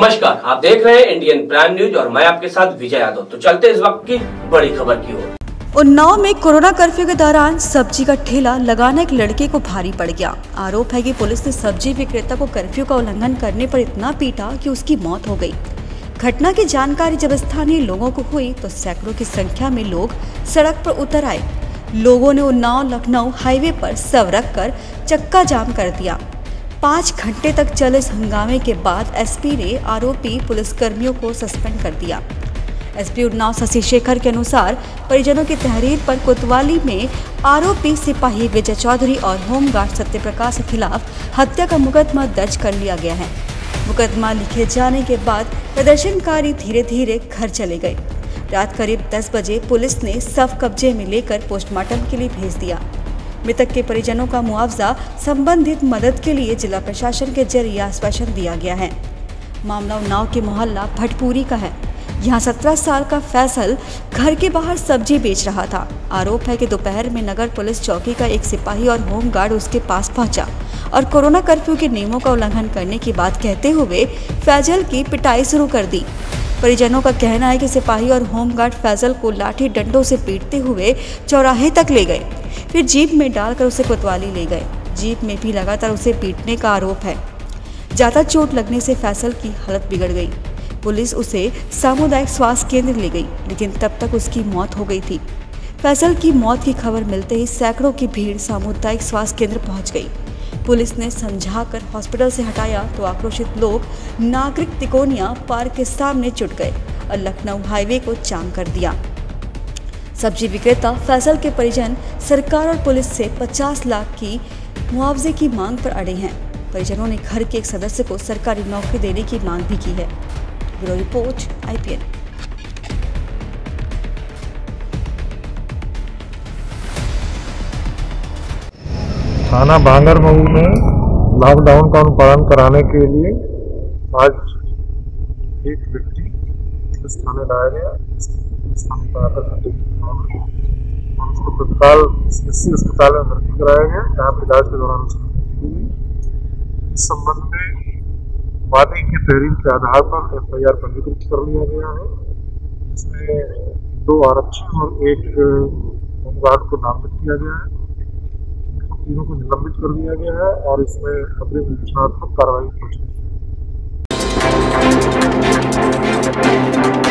नमस्कार, आप देख रहे हैं इंडियन प्राइम न्यूज़ और मैं आपके साथ विजय यादव। तो चलते इस वक्त की बड़ी खबर की ओर। उन्नाव में कोरोना कर्फ्यू के दौरान सब्ज़ी का ठेला लगाना एक लड़के को भारी पड़ गया। आरोप है कि पुलिस ने सब्ज़ी विक्रेता को कर्फ्यू का उल्लंघन करने पर इतना पीटा कि उसकी मौत हो गई। घटना की जानकारी जब स्थानीय लोगों को हुई तो सैकड़ों की संख्या में लोग सड़क पर उतर आए। लोगों ने उन्नाव, लखनऊ हाईवे पर सब रख कर चक्का जाम कर दिया। पाँच घंटे तक चले इस हंगामे के बाद एसपी ने आरोपी पुलिसकर्मियों को सस्पेंड कर दिया। एसपी उन्नाव शशि शेखर के अनुसार परिजनों की तहरीर पर कोतवाली में आरोपी सिपाही विजय चौधरी और होमगार्ड सत्यप्रकाश के खिलाफ हत्या का मुकदमा दर्ज कर लिया गया है। मुकदमा लिखे जाने के बाद प्रदर्शनकारी धीरे धीरे घर चले गए। रात करीब 10 बजे पुलिस ने सब कब्जे में लेकर पोस्टमार्टम के लिए भेज दिया। मृतक के परिजनों का मुआवजा संबंधित मदद के लिए जिला प्रशासन के ज़रिए आश्वासन दिया गया है। मामला उन्नाव के मोहल्ला भटपुरी का है। यहाँ सत्रह साल का फैसल घर के बाहर सब्ज़ी बेच रहा था। आरोप है कि दोपहर में नगर पुलिस चौकी का एक सिपाही और होमगार्ड उसके पास पहुँचा और कोरोना कर्फ्यू के नियमों का उल्लंघन करने की बात कहते हुए फैजल की पिटाई शुरू कर दी। परिजनों का कहना है कि सिपाही और होमगार्ड फैजल को लाठी डंडों से पीटते हुए चौराहे तक ले गए। फिर जीप में डालकर उसे कोतवाली ले गए। जीप में भी लगातार उसे पीटने का आरोप है। ज़्यादा चोट लगने से फैसल की हालत बिगड़ गई। पुलिस उसे सामुदायिक स्वास्थ्य केंद्र ले गई, लेकिन तब तक उसकी मौत हो गई थी। फैसल की मौत की खबर मिलते ही सैकड़ों की भीड़ सामुदायिक स्वास्थ्य केंद्र पहुँच गई। पुलिस ने समझाकर हॉस्पिटल से हटाया तो आक्रोशित लोग नागरिक तिकोनिया पार्क के सामने जुट गए और लखनऊ हाईवे को जाम कर दिया। सब्ज़ी विक्रेता फैसल के परिजन, सरकार और पुलिस से 50 लाख की मुआवजे की मांग पर अड़े हैं। परिजनों ने घर के एक सदस्य को सरकारी नौकरी देने की मांग भी की है। Bureau report, IPN. थाना बांगर मऊ में लॉकडाउन का अनुपालन कराने के लिए आज एक व्यक्ति इस थाने लाया गया। स्थान पर आकर और उसको तत्काल एस अस्पताल में भर्ती कराया गया, जहाँ पर इलाज के दौरान उसकी इस संबंध में वादी की तहरीर के आधार पर एफ़ आई आर पंजीकृत कर लिया गया है। इसमें दो आरक्षी और एक होमगार्ड को नामित किया गया है। तीनों को निलंबित कर दिया गया है और इसमें अग्रिम विचारात्मक कार्रवाई हो चुकी है। Thank you.